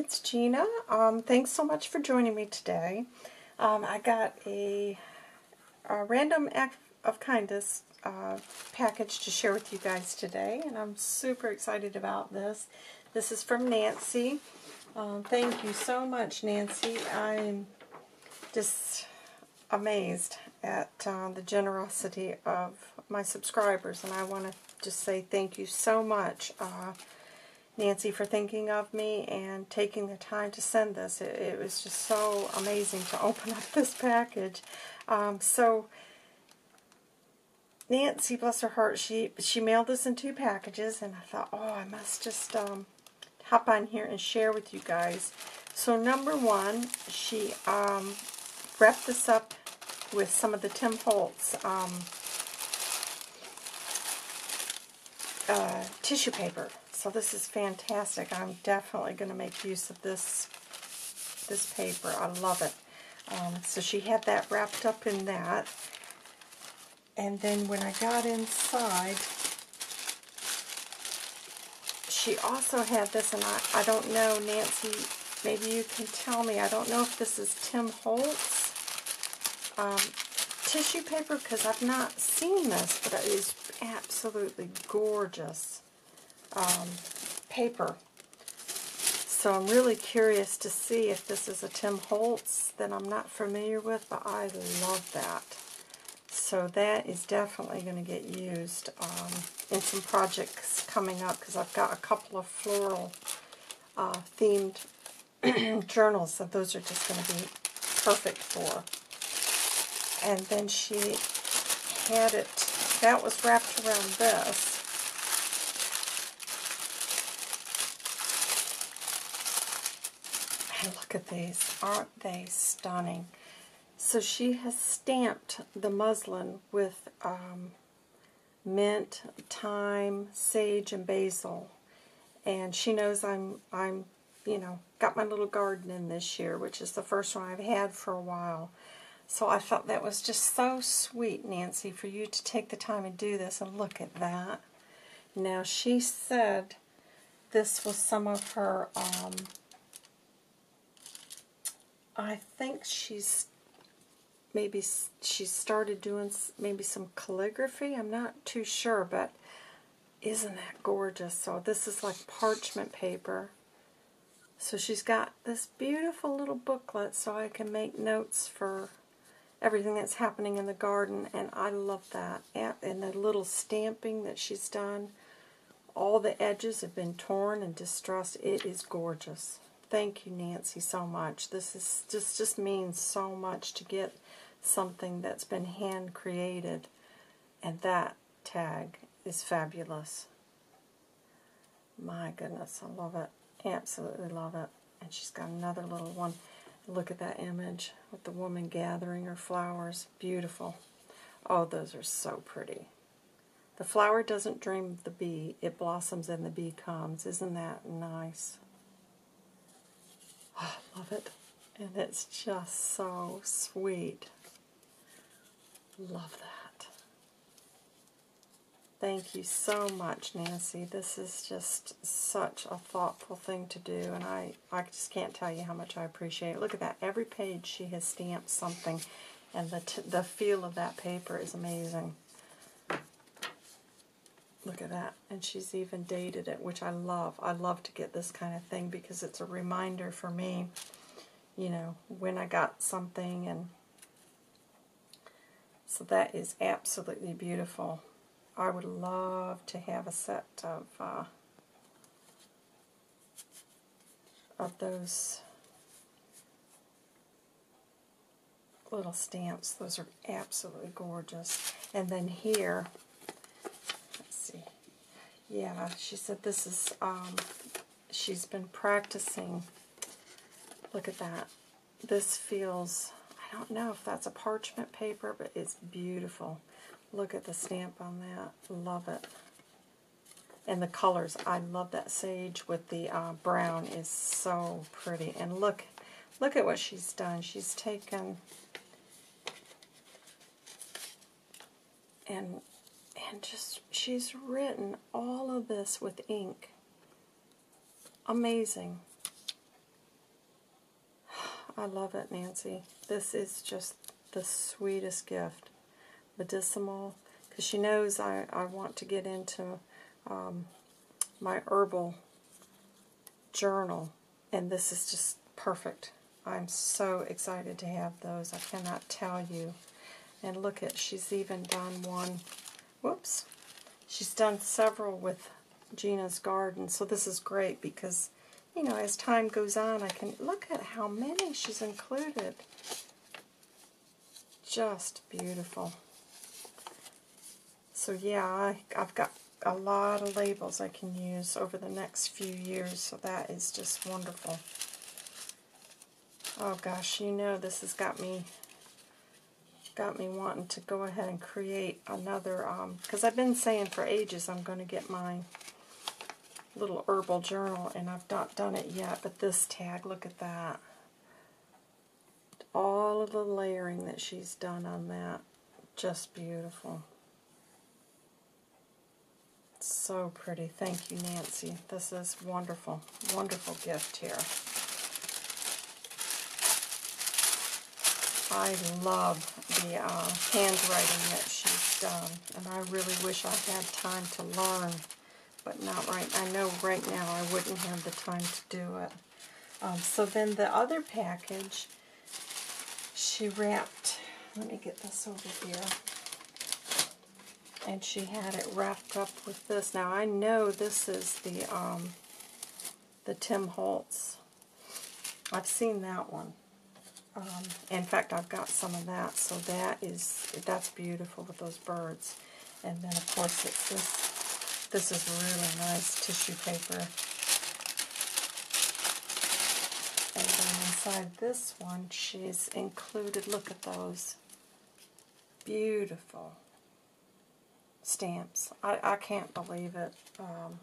it's Gina. Um, thanks so much for joining me today. Um, I got a, a, random act of kindness uh, package to share with you guys today, and I'm super excited about this. This is from Nancy. Um, thank you so much, Nancy. I'm just amazed at uh, the generosity of my subscribers, and I want to just say thank you so much. Uh, Nancy for thinking of me and taking the time to send this. It, it was just so amazing to open up this package. Um, so Nancy, bless her heart, she she mailed this in two packages, and I thought, oh, I must just um, hop on here and share with you guys. So number one, she um, wrapped this up with some of the Tim Holtz um, uh, tissue paper. So this is fantastic. I'm definitely going to make use of this this paper. I love it. Um, so she had that wrapped up in that. And then when I got inside, she also had this, and I, I don't know, Nancy, maybe you can tell me. I don't know if this is Tim Holtz um, tissue paper, because I've not seen this, but it is absolutely gorgeous um, paper. So I'm really curious to see if this is a Tim Holtz that I'm not familiar with, but I love that. So that is definitely going to get used um, in some projects coming up because I've got a couple of floral uh, themed journals that those are just going to be perfect for. And then she had it, that was wrapped around this. And look at these. Aren't they stunning? So she has stamped the muslin with um, mint, thyme, sage, and basil. And she knows I'm, I'm, you know, got my little garden in this year, which is the first one I've had for a while. So I thought that was just so sweet, Nancy, for you to take the time and do this. And look at that. Now, she said this was some of her um, I think she's maybe she started doing maybe some calligraphy. I'm not too sure, but isn't that gorgeous? So this is like parchment paper. So she's got this beautiful little booklet so I can make notes for everything that's happening in the garden, and I love that. And the little stamping that she's done, all the edges have been torn and distressed. It is gorgeous. Thank you, Nancy, so much. This is just just means so much to get something that's been hand created, and that tag is fabulous. My goodness, I love it. Absolutely love it. And she's got another little one. Look at that image with the woman gathering her flowers. Beautiful. Oh, those are so pretty. The flower doesn't dream of the bee. It blossoms and the bee comes. Isn't that nice? I love it. And it's just so sweet. Love that. Thank you so much, Nancy. This is just such a thoughtful thing to do, and I, I just can't tell you how much I appreciate it. Look at that. Every page she has stamped something, and the, the feel of that paper is amazing. Look at that. And she's even dated it, which I love. I love to get this kind of thing because it's a reminder for me, you know, when I got something. And so that is absolutely beautiful. I would love to have a set of uh, of those little stamps. Those are absolutely gorgeous. And then here, yeah, she said this is, um, she's been practicing. Look at that. This feels, I don't know if that's a parchment paper, but it's beautiful. Look at the stamp on that. Love it. And the colors, I love that sage with the uh, brown is so pretty. And look, look at what she's done. She's taken and and just she's written all of this with ink. Amazing. I love it, Nancy. This is just the sweetest gift. Medicinal, because she knows I, I want to get into um, my herbal journal, and this is just perfect. I'm so excited to have those. I cannot tell you. And look at, she's even done one, whoops, she's done several with Gina's Garden, so this is great because, you know, as time goes on, I can look at how many she's included. Just beautiful. So yeah, I, I've got a lot of labels I can use over the next few years, so that is just wonderful. Oh gosh, you know this has got me got me wanting to go ahead and create another, because um, I've been saying for ages I'm going to get my little herbal journal, and I've not done it yet, but this tag, look at that. All of the layering that she's done on that, just beautiful. So pretty. Thank you, Nancy. This is wonderful. Wonderful gift here. I love the uh, handwriting that she's done, and I really wish I had time to learn, but not right. I know right now I wouldn't have the time to do it. Um, so then the other package, she wrapped, let me get this over here, and she had it wrapped up with this. Now I know this is the, um, the Tim Holtz. I've seen that one. Um, in fact, I've got some of that, so that is, that's beautiful with those birds. And then, of course, it's this, this is really nice tissue paper. And then inside this one, she's included, look at those, beautiful stamps. I, I can't believe it. Um,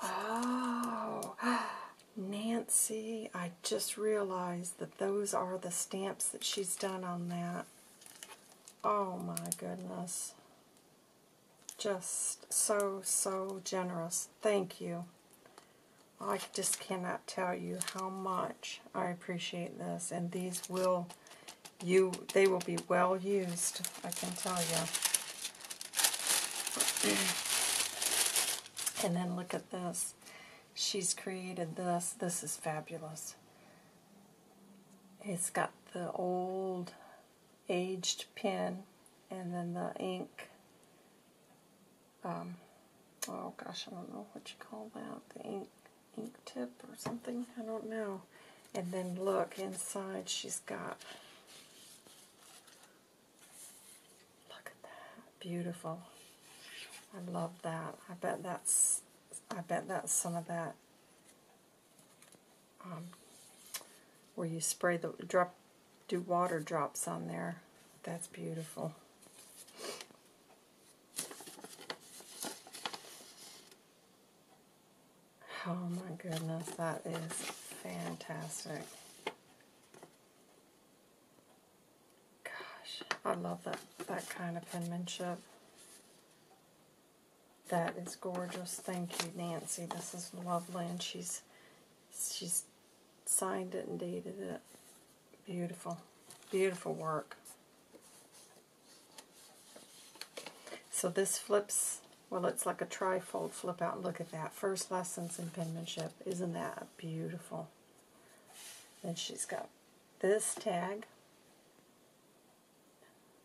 oh, Nancy, I just realized that those are the stamps that she's done on that. Oh my goodness. Just so, so generous. Thank you. I just cannot tell you how much I appreciate this. And these will, you, they will be well used, I can tell you. and then look at this she's created this. This is fabulous. It's got the old aged pen and then the ink. Um, oh gosh, I don't know what you call that. The ink, ink tip or something. I don't know. And then look inside. She's got. Look at that. Beautiful. I love that. I bet that's I bet that's some of that um, where you spray the drop, do water drops on there. That's beautiful. Oh my goodness, that is fantastic. Gosh, I love that, that kind of penmanship. That is gorgeous. Thank you, Nancy. This is lovely, and she's she's signed it and dated it. Beautiful, beautiful work. So this flips, well, it's like a trifold flip out. Look at that. First lessons in penmanship. Isn't that beautiful? Then she's got this tag.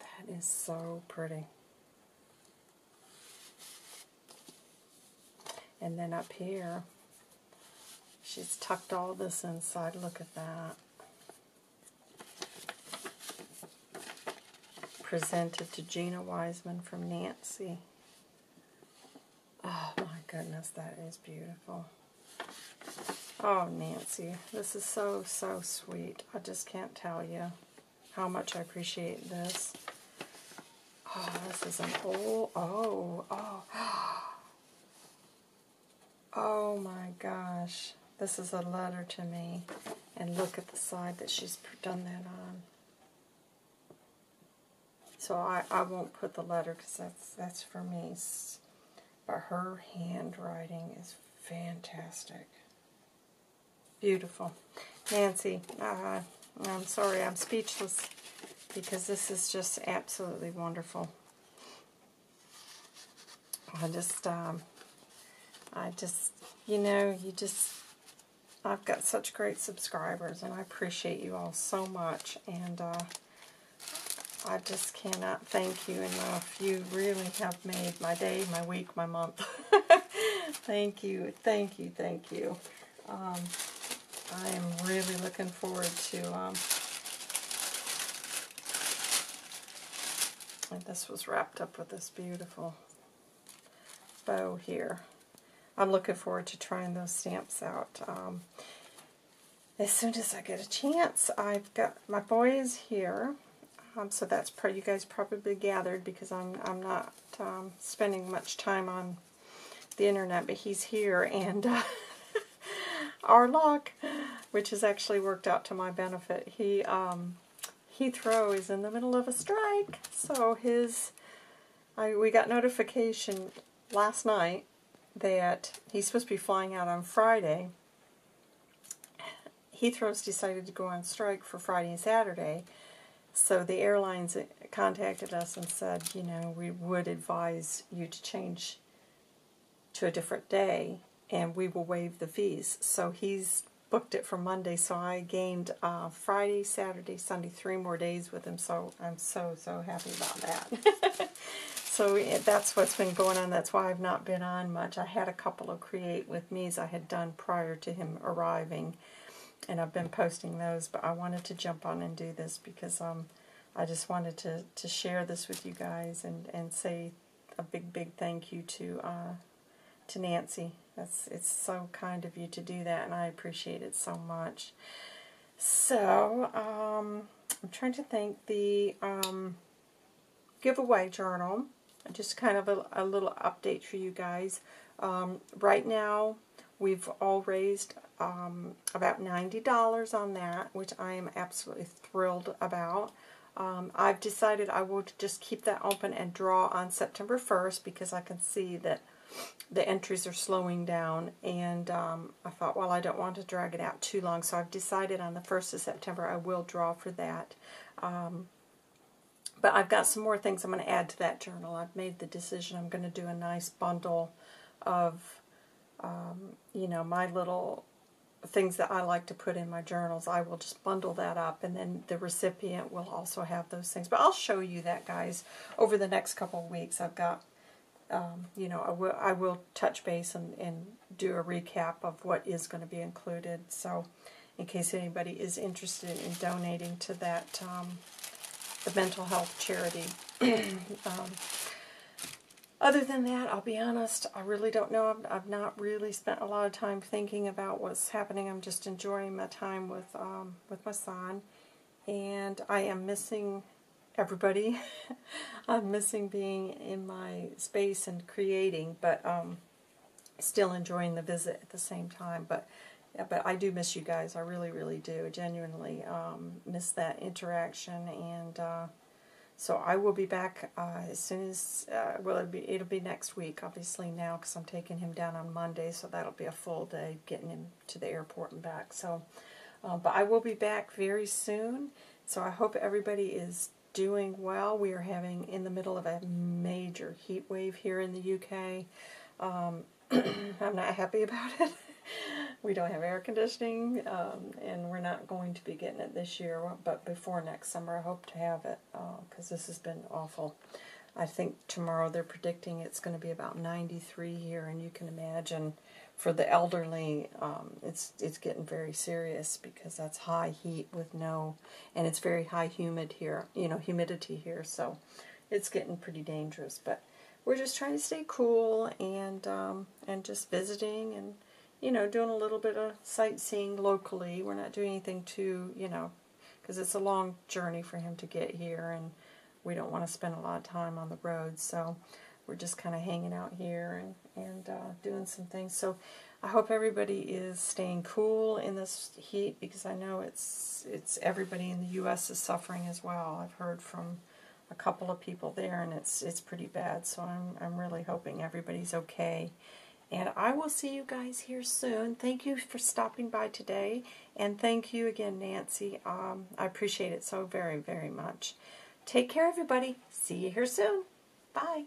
That is so pretty. And then up here, she's tucked all this inside. Look at that. Presented to Gina Wiseman from Nancy. Oh my goodness, that is beautiful. Oh, Nancy, this is so, so sweet. I just can't tell you how much I appreciate this. Oh, this is an old, oh, oh. Oh my gosh. This is a letter to me. And look at the side that she's done that on. So I, I won't put the letter because that's, that's for me. But her handwriting is fantastic. Beautiful. Nancy, uh, I'm sorry, I'm speechless because this is just absolutely wonderful. I just, um, I just, you know, you just, I've got such great subscribers, and I appreciate you all so much, and uh, I just cannot thank you enough. You really have made my day, my week, my month. thank you, thank you, thank you. Um, I am really looking forward to um, and this was wrapped up with this beautiful bow here. I'm looking forward to trying those stamps out. Um, as soon as I get a chance, I've got my boy is here, um, so that's probably you guys probably gathered because I'm I'm not um, spending much time on the internet, but he's here and uh, our luck, which has actually worked out to my benefit. He um, Heathrow is in the middle of a strike, so his I we got notification last night that he's supposed to be flying out on Friday. Heathrow's decided to go on strike for Friday and Saturday, so the airlines contacted us and said, you know, we would advise you to change to a different day, and we will waive the fees. So he's booked it for Monday, so I gained uh, Friday, Saturday, Sunday, three more days with him, so I'm so, so happy about that. so that's what's been going on. That's why I've not been on much. I had a couple of Create With Me's I had done prior to him arriving, and I've been posting those, but I wanted to jump on and do this because um, I just wanted to, to share this with you guys and, and say a big, big thank you to uh, to Nancy. That's It's so kind of you to do that, and I appreciate it so much. So, um, I'm trying to think the um, giveaway journal. Just kind of a, a little update for you guys. Um, right now, we've all raised um, about $90 on that, which I am absolutely thrilled about. Um, I've decided I will just keep that open and draw on September 1st because I can see that the entries are slowing down and um, I thought well I don't want to drag it out too long so I've decided on the 1st of September I will draw for that um, but I've got some more things I'm going to add to that journal. I've made the decision I'm going to do a nice bundle of um, you know my little things that I like to put in my journals. I will just bundle that up and then the recipient will also have those things. But I'll show you that guys over the next couple of weeks. I've got um, you know, I will, I will touch base and, and do a recap of what is going to be included. So, in case anybody is interested in donating to that, um, the mental health charity. um, other than that, I'll be honest, I really don't know. I've, I've, not really spent a lot of time thinking about what's happening. I'm just enjoying my time with um, with my son, and I am missing everybody. I'm missing being in my space and creating, but um, still enjoying the visit at the same time. But but I do miss you guys. I really, really do. I genuinely um, miss that interaction, and uh, so I will be back uh, as soon as uh, well. It'll be it'll be next week, obviously now because I'm taking him down on Monday, so that'll be a full day getting him to the airport and back. So, uh, but I will be back very soon. So I hope everybody is doing well. We are having in the middle of a major heat wave here in the UK. Um, I'm not happy about it. we don't have air conditioning, um, and we're not going to be getting it this year, but before next summer, I hope to have it because uh, this has been awful. I think tomorrow they're predicting it's going to be about 93 here, and you can imagine for the elderly, um, it's it's getting very serious because that's high heat with no, and it's very high humid here, you know, humidity here, so it's getting pretty dangerous. But we're just trying to stay cool and um, and just visiting and you know doing a little bit of sightseeing locally. We're not doing anything too, you know, because it's a long journey for him to get here, and we don't want to spend a lot of time on the road, so we're just kind of hanging out here and, and uh, doing some things. So I hope everybody is staying cool in this heat because I know it's it's everybody in the U.S. is suffering as well. I've heard from a couple of people there, and it's it's pretty bad. So I'm I'm really hoping everybody's okay, And I will see you guys here soon. Thank you for stopping by today. And thank you again, Nancy. Um, I appreciate it so very, very much. Take care, everybody. See you here soon. Bye.